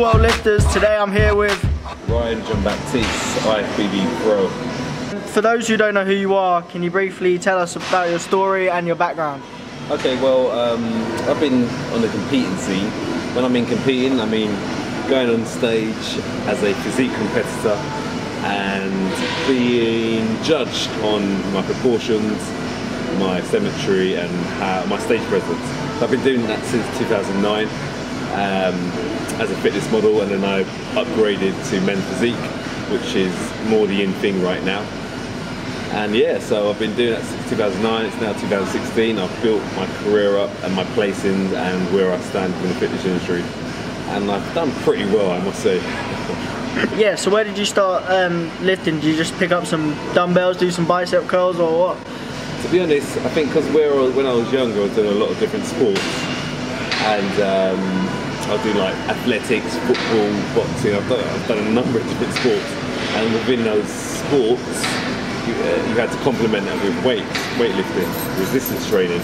World Lifters. Today I'm here with Ryan John Baptiste, IFBB Pro. For those who don't know who you are, can you briefly tell us about your story and your background? Okay, well, um, I've been on the competing scene. When I mean competing, I mean going on stage as a physique competitor and being judged on my proportions, my symmetry, and how, my stage presence. I've been doing that since 2009 um, as a fitness model, and then I upgraded to men's physique, which is more the in thing right now. And yeah, so I've been doing that since 2009. It's now 2016. I've built my career up and my placings and where I stand in the fitness industry, and I've done pretty well, I must say. Yeah, so where did you start um, lifting? Did you just pick up some dumbbells, do some bicep curls, or what? To be honest, I think because when I was younger, I was doing a lot of different sports, and um, I was doing like athletics, football, boxing. I've done, I've done a number of different sports, and within those sports, you, uh, you had to complement that with weights, weightlifting, resistance training.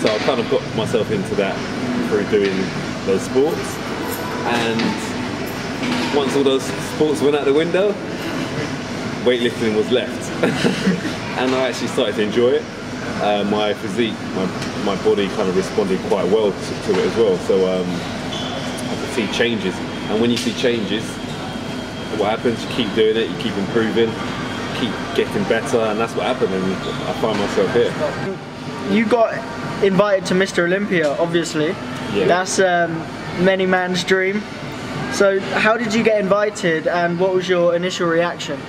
So I kind of got myself into that through doing those sports, and once all those sports went out the window, weightlifting was left. and I actually started to enjoy it. Uh, my physique, my, my body kind of responded quite well to, to it as well. So um, see changes. And when you see changes, what happens? You keep doing it, you keep improving, keep getting better, and that's what happened. And I find myself here. You got invited to Mr. Olympia, obviously. Yeah. That's um, many man's dream. So how did you get invited and what was your initial reaction?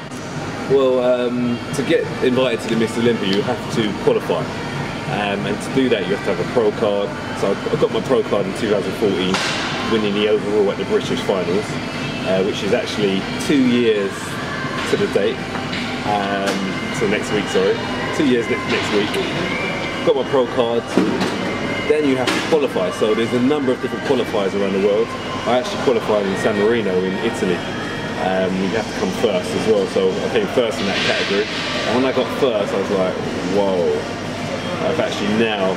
Well, um, to get invited to the Mr. Olympia, you have to qualify. Um, and to do that, you have to have a pro card. So I got my pro card in 2014, winning the overall at the British Finals, uh, which is actually two years to the date. Um, so next week, sorry. Two years next week. Got my pro card, then you have to qualify. So there's a number of different qualifiers around the world. I actually qualified in San Marino in Italy. Um, you have to come first as well, so I came first in that category. And when I got first, I was like, whoa, I've actually now,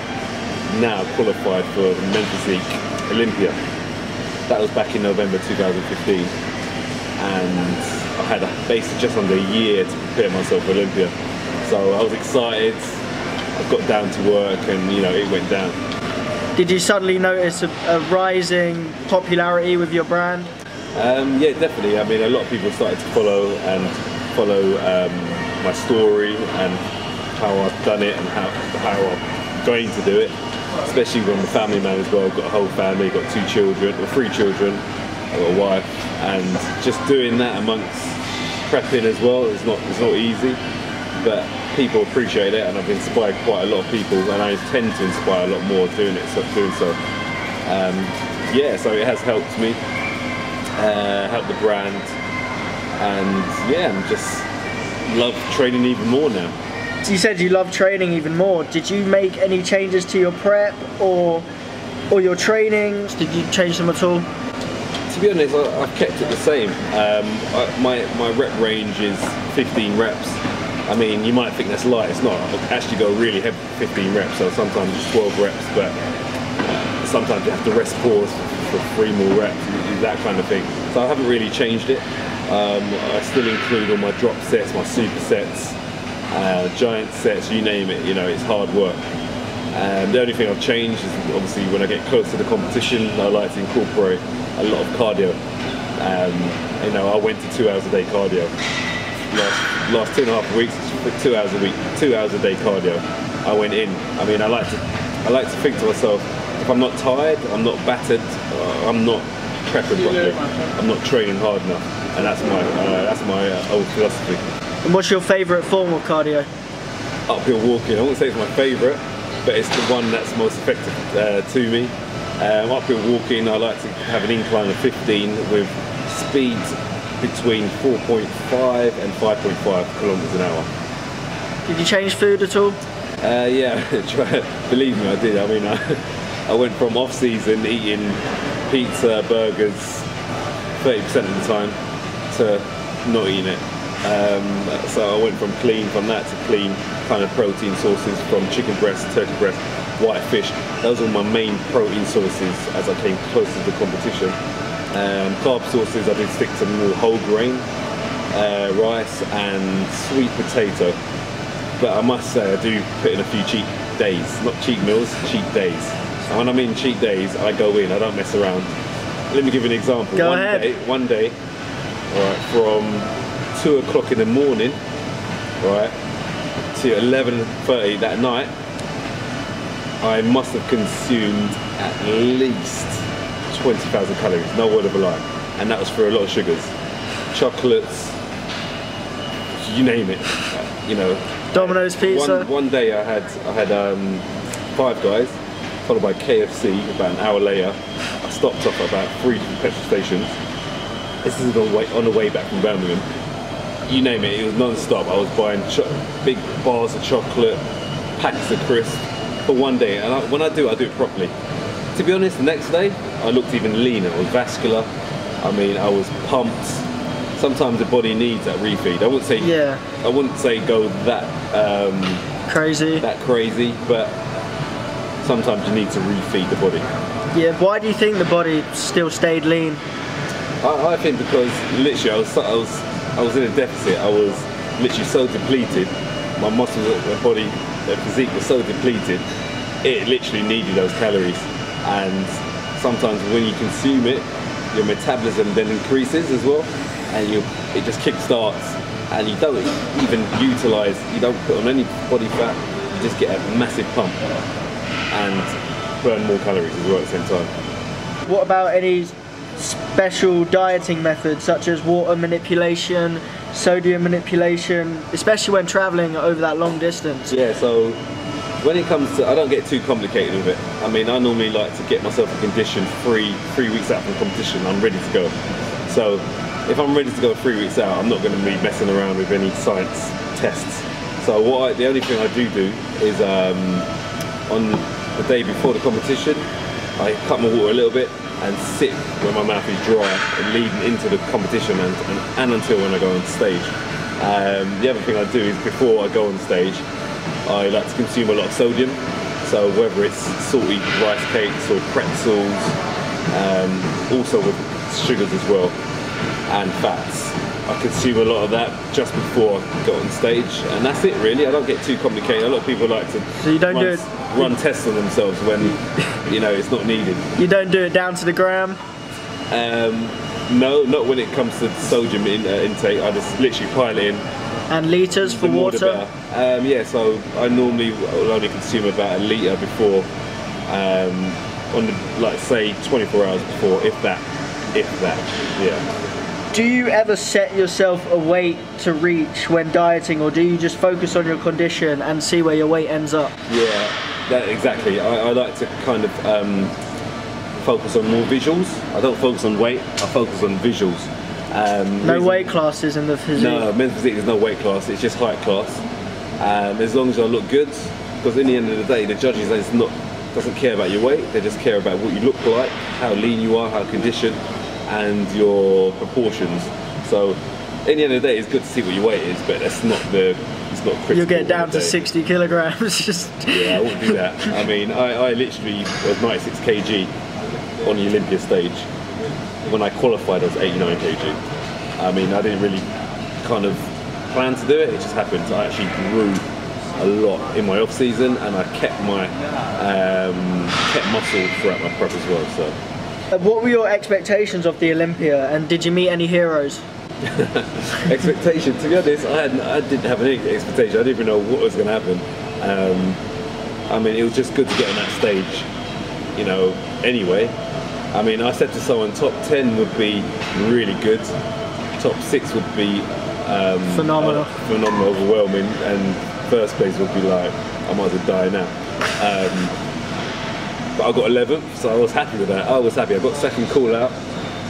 now qualified for the physique Olympia. That was back in November 2015. And I had basically just under a year to prepare myself for Olympia. So I was excited, I got down to work and you know, it went down. Did you suddenly notice a, a rising popularity with your brand? Um, yeah, definitely. I mean, a lot of people started to follow and follow um, my story and how I've done it and how, how I'm going to do it. Especially when I'm a family man as well. I've got a whole family, got two children, or three children, I've got a wife, and just doing that amongst prepping as well is not it's not easy. But people appreciate it and I've inspired quite a lot of people and I tend to inspire a lot more doing it so doing so um, yeah so it has helped me uh, helped the brand and yeah I'm just love training even more now you said you love training even more. Did you make any changes to your prep or or your trainings did you change them at all? To be honest I've kept it the same. Um, I, my, my rep range is 15 reps. I mean, you might think that's light, it's not. I actually go really heavy 15 reps, so sometimes it's 12 reps, but sometimes you have to rest pause for three more reps, that kind of thing. So I haven't really changed it. Um, I still include all my drop sets, my supersets, uh, giant sets, you name it, you know, it's hard work. Um, the only thing I've changed is obviously when I get close to the competition, I like to incorporate a lot of cardio. Um, you know, I went to two hours a day cardio last last two and a half weeks, two hours a week, two hours a day cardio. I went in. I mean, I like to I like to think to myself, if I'm not tired, I'm not battered, uh, I'm not prepping properly, I'm not training hard enough, and that's my uh, that's my uh, old philosophy. And what's your favourite form of cardio? Uphill walking. I won't say it's my favourite, but it's the one that's most effective uh, to me. Um, uphill walking, I like to have an incline of 15 with speeds between 4.5 and 5.5 kilometers an hour. Did you change food at all? Uh, yeah, believe me, I did. I mean, I, I went from off season eating pizza, burgers, 30% of the time to not eating it. Um, so I went from clean from that to clean kind of protein sources from chicken breast, turkey breast, white fish. Those were my main protein sources as I came close to the competition. Um, carb sources, I did stick to more whole grain, uh, rice and sweet potato. But I must say, I do put in a few cheat days, not cheat meals, cheat days. And when I mean cheat days, I go in, I don't mess around. Let me give you an example. Go one ahead. Day, one day, all right, from two o'clock in the morning, right, to 11.30 that night, I must have consumed at least 20,000 calories, no word of a lie. And that was for a lot of sugars. Chocolates, you name it. You know. Domino's pizza. One, one day I had I had um, Five Guys, followed by KFC about an hour later. I stopped off at about three different petrol stations. This is on the way, on the way back from Birmingham. You name it, it was non-stop. I was buying cho- big bars of chocolate, packs of crisps for one day. And I, when I do it, I do it properly. To be honest, the next day I looked even leaner. I was vascular. I mean, I was pumped. Sometimes the body needs that refeed. I wouldn't say Yeah. I wouldn't say go that um, Crazy. that crazy, but sometimes you need to refeed the body. Yeah. Why do you think the body still stayed lean? I, I think because literally I was I was I was in a deficit. I was literally so depleted. My muscles, my body, the physique was so depleted. It literally needed those calories, and sometimes when you consume it, your metabolism then increases as well, and you it just kick starts, and you don't even utilize. You don't put on any body fat. You just get a massive pump and burn more calories as well at the same time. What about any special dieting methods such as water manipulation, sodium manipulation, especially when traveling over that long distance? Yeah, so when it comes to, I don't get too complicated with it. I mean, I normally like to get myself a condition three three weeks out from competition. I'm ready to go. So if I'm ready to go three weeks out, I'm not going to be messing around with any science tests. So what I, the only thing I do do is um, on the day before the competition, I cut my water a little bit and sit when my mouth is dry and leading into the competition and, and, and until when I go on stage. Um, the other thing I do is before I go on stage, I like to consume a lot of sodium. So whether it's salty rice cakes or pretzels, um, also with sugars as well, and fats. I consume a lot of that just before I got on stage, and that's it really. I don't get too complicated. A lot of people like to So you don't run, do it- run tests on themselves when you know it's not needed. You don't do it down to the gram. Um, no, not when it comes to sodium in, uh, intake. I just literally pile in. And liters for the more the water. Um, yeah, so I normally will only consume about a litre before, um, on the, like say 24 hours before, if that, if that, yeah. Do you ever set yourself a weight to reach when dieting, or do you just focus on your condition and see where your weight ends up? Yeah, that exactly. I, I like to kind of um, focus on more visuals. I don't focus on weight. I focus on visuals. Um, No reason- weight classes in the physique. No, men's physique. There's no weight class. It's just height class. Um, as long as I look good, because in the end of the day, the judges is not doesn't care about your weight. They just care about what you look like, how lean you are, how conditioned, and your proportions. So, in the end of the day, it's good to see what your weight is, but that's not the. It's not critical. You'll get down to 60 kilograms. Just Yeah, I wouldn't do that. I mean, I, I literally was 96 kg on the Olympia stage. When I qualified, I was 89 kg. I mean, I didn't really kind of plan to do it. It just happened. I actually grew a lot in my off season, and I kept my um, kept muscle throughout my prep as well. So. Uh, what were your expectations of the Olympia, and did you meet any heroes? expectation. To be honest, I, had, I didn't have any expectation. I didn't even know what was going to happen. Um, I mean, it was just good to get on that stage, you know. Anyway, I mean, I said to someone, top ten would be really good. Top six would be um, Phenomenal. uh, phenomenal, overwhelming, and first place would be like I might as well die now. Um, but I got 11th, so I was happy with that. I was happy. I got second call out.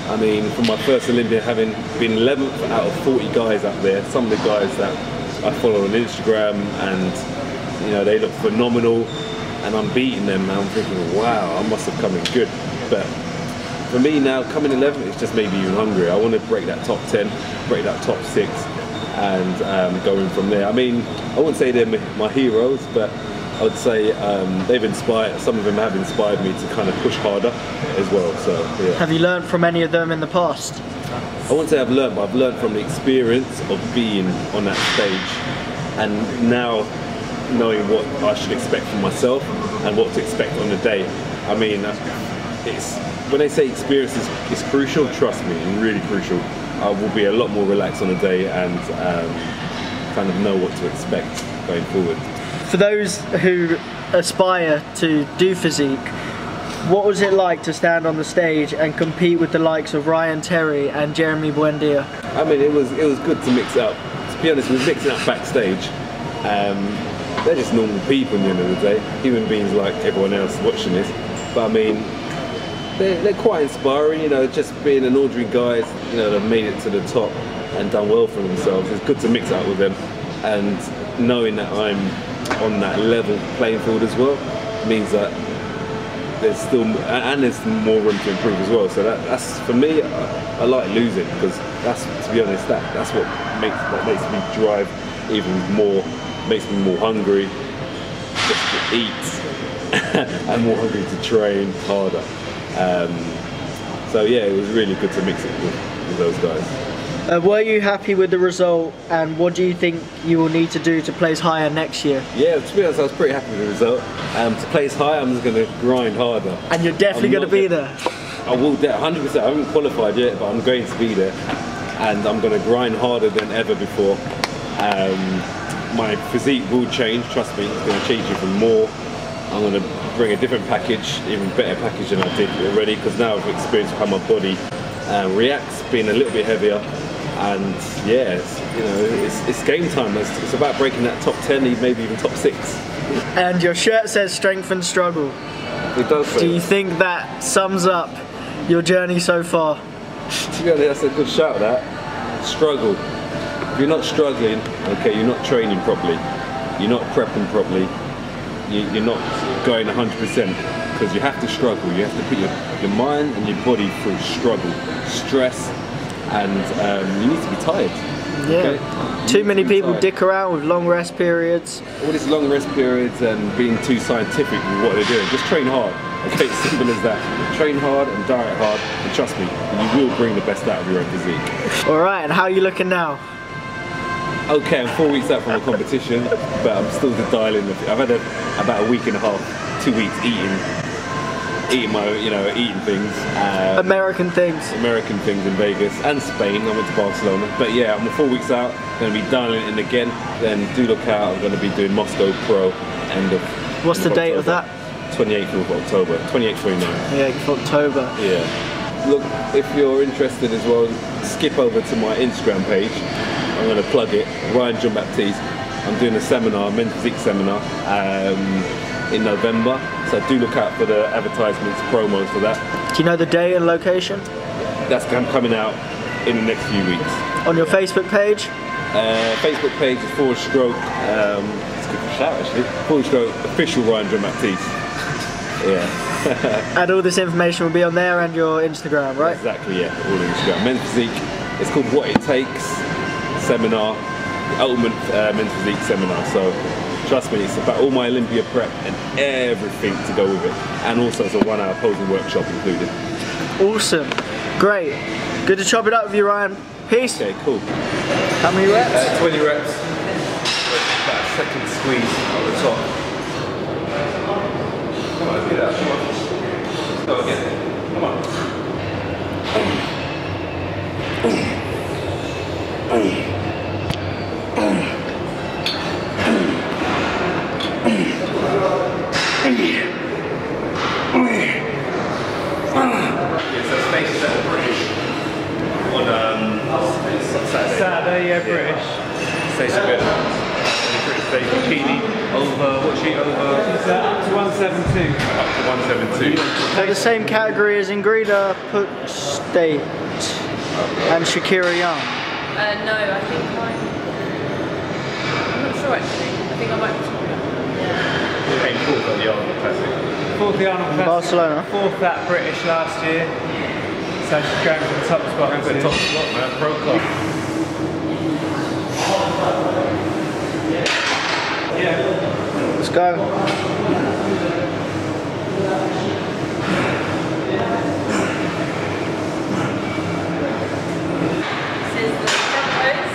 I mean, for my first Olympia, having been 11th out of 40 guys up there, some of the guys that I follow on Instagram, and you know they look phenomenal, and I'm beating them, and I'm thinking, wow, I must have come in good. But for me now, coming 11th, it's just made me even hungrier. I want to break that top 10, break that top six, and um, going from there. I mean, I wouldn't say they're my heroes, but I would say um, they've inspired. Some of them have inspired me to kind of push harder as well. So yeah. Have you learned from any of them in the past? I won't say I've learned, but I've learned from the experience of being on that stage, and now knowing what I should expect from myself and what to expect on the day. I mean, uh, it's when they say experience is, is crucial. Trust me, really crucial. I will be a lot more relaxed on the day and um, kind of know what to expect going forward. For those who aspire to do physique, what was it like to stand on the stage and compete with the likes of Ryan Terry and Jeremy Buendia? I mean, it was it was good to mix up. To be honest, we was mixing up backstage. Um, they're just normal people in the end of the day, human beings like everyone else watching this. But I mean, they're, they're quite inspiring. You know, just being an ordinary guys, you know, they've made it to the top and done well for themselves. It's good to mix up with them, and knowing that I'm on that level playing field as well means that there's still and there's more room to improve as well. So that, that's for me. I, I like losing because that's to be honest that that's what makes that makes me drive even more, makes me more hungry just to eat and more hungry to train harder. Um, so yeah, it was really good to mix it with, with those guys. Uh, were you happy with the result and what do you think you will need to do to place higher next year? Yeah, to be honest, I was pretty happy with the result. Um, to place higher, I'm just going to grind harder. And you're definitely going to be there? I will, 100%. I haven't qualified yet, but I'm going to be there. And I'm going to grind harder than ever before. Um, my physique will change, trust me, it's going to change even more. I'm going to bring a different package, even better package than I did already, because now I've experienced how my body um, reacts, being a little bit heavier, and yeah, you know, it's, it's game time. It's, it's, about breaking that top 10, maybe even top 6. And your shirt says strength and struggle. It does. Do you think that sums up your journey so far? honest, that's a good shout, that. Struggle. If you're not struggling, okay, you're not training properly, you're not prepping properly, you, you're not going 100% because you have to struggle. You have to put your, your mind and your body through struggle, stress, and um, you need to be tired. Yeah. Okay? Too many people tired. dick around with long rest periods. All these long rest periods and being too scientific with what they're doing. Just train hard. Okay, it's simple as that. Train hard and diet hard, and trust me, you will bring the best out of your own physique. All right, and how are you looking now? Okay, I'm four weeks out from a competition, but I'm still dialing. I've had a, about a week and a half, two weeks eating eating my, you know, eating things. Um, American things. American things in Vegas and Spain. I went to Barcelona. But yeah, I'm four weeks out. Going to be dialing in again. Then do look out. I'm going to be doing Moscow Pro end of. What's the date October. of that? 28th of October. 28th, 29th. Yeah, October. Yeah. Look, if you're interested as well, skip over to my Instagram page. I'm going to plug it. Ryan John Baptiste. I'm doing a seminar, men's physique seminar. Um, in November. So do look out for the advertisements, promos for that. Do you know the day and location? That's coming out in the next few weeks. On your Facebook page? Uh, Facebook page is forward stroke, um, it's good for shout actually, forward stroke official Ryan Baptiste. Yeah. and all this information will be on there and your Instagram, right? Exactly, yeah, all Instagram. Men's Physique, it's called What It Takes Seminar, Ultimate uh, Men's Physique Seminar. So Trust me, it's about all my Olympia prep and everything to go with it. And also it's a one hour posing workshop included. Awesome. Great. Good to chop it up with you, Ryan. Peace. Okay, cool. How many reps? Uh, 20 reps. About a second squeeze at the top. Come on, get out. Come on. Go again. Saturday, yeah, British. Stays a bit. British steak bikini over, what sheet over? Up to 172. Up to 172. So the same category as Ingrida Put State and Shakira Young? Uh, no, I think I'm... I'm not sure actually. I think I might be smaller. Yeah. Came fourth at the Arnold Classic. Fourth the Arnold Classic. Barcelona. Fourth at British last year. So she's going for the top spot. Going for the top spot, man. Pro club. go. This is the jumpers.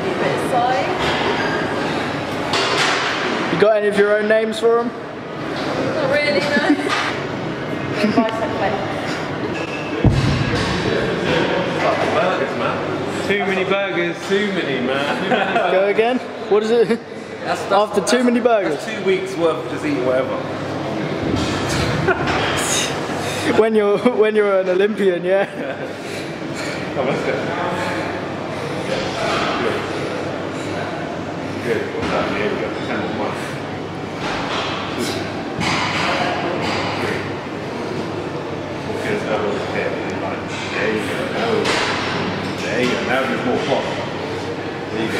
A bit of side. You got any of your own names for them? Not really, no. Bicep plate. Burgers. Too many burgers. Too many, man. Go again. What is it? That's, After too many burgers. That's two weeks worth of just eating whatever. when you're when you're an Olympian, yeah. Come on, let's go. Good. Good. What's that? Here we go. Ten of one. Focus over the head. There you go. Now, there you go. Now there's more pop. There you go.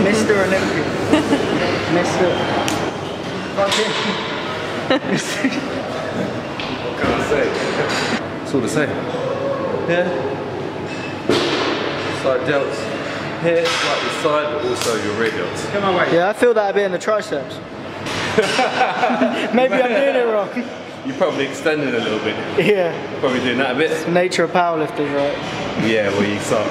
Mr. Olympia. Mr. Fucking. What can I say? It's all the same. Yeah. Side delts. Here, slightly side, but also your rear delts. Come on, wait. Yeah, I feel that a bit in the triceps. Maybe I'm doing it wrong. You're probably extending a little bit. Yeah, Probably doing that a bit. nature of powerlifting, right? Yeah, where you start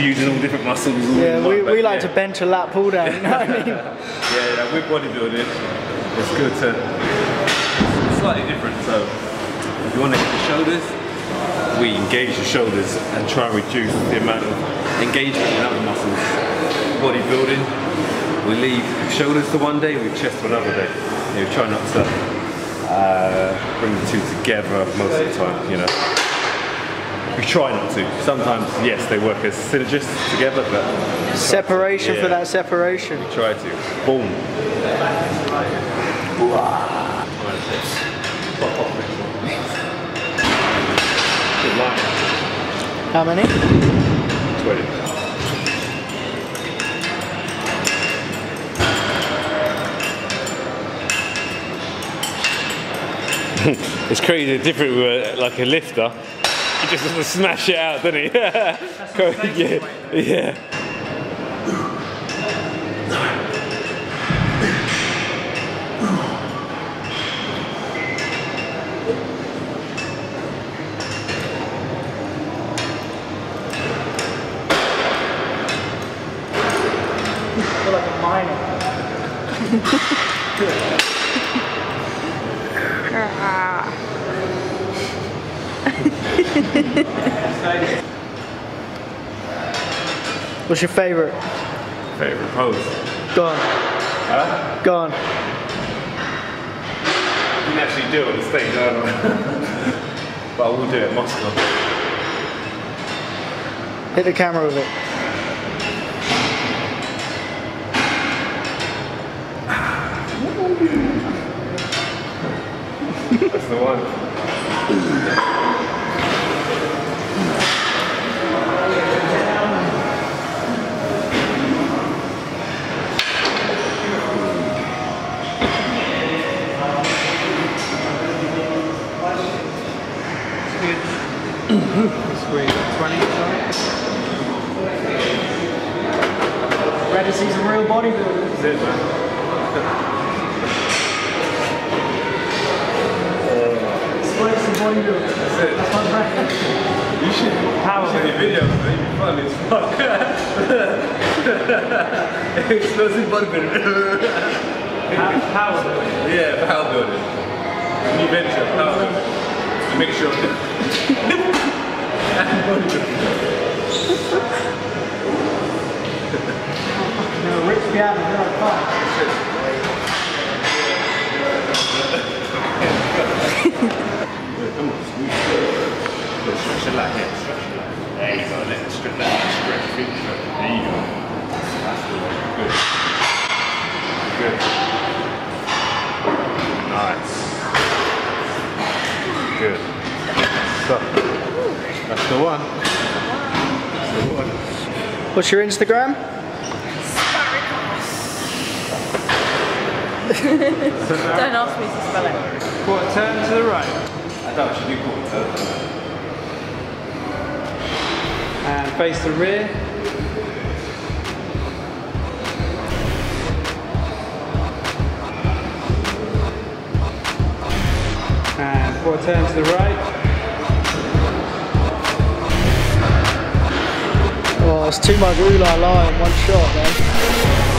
using all different muscles. All Yeah, we, we like yeah. to bench a lat pull down, you know what I mean? Yeah, yeah, with bodybuilding, it's good to it's slightly different. So if you want to hit the shoulders, we engage the shoulders and try and reduce the amount of engagement in other muscles. Bodybuilding, we leave shoulders to one day, we chest to another day. You know, try not to uh, bring the two together most of the time. You know. We try not to. Sometimes, yes, they work as synergists together, but Separation for Yeah. that separation. Try to. Boom. Good line. How many? 20. it's crazy different with a, like a lifter. He just has to smash it out, doesn't he? yeah, yeah. I feel like a miner. What's your favourite? Favorite pose. Go on. Huh? Go on. didn't actually do it on the stage, I don't know. but I will do it in Moscow. Hit the camera with it. That's the one. Sweet. 20, sorry. Ready to see some real bodybuilders. That's it, man. Split some bodybuilders. That's it. That's my brand. You should Power. your videos, man. You're funny as fuck. Explosive bodybuilding. Power. yeah, power building. New venture, power building. A mixture of and bodybuilding. Stretch your lat here, stretch your lat. There you go, let it stretch that it. There you go. That's the way. Good. Good. Nice. Good. So, that's the one. That's the one. What's your Instagram? Don't ask me to spell it. Quarter turn to the right. I thought I should do quarter turn. And face the rear. And quarter turn to the right. Oh, it's too much ooh la la in one shot, man.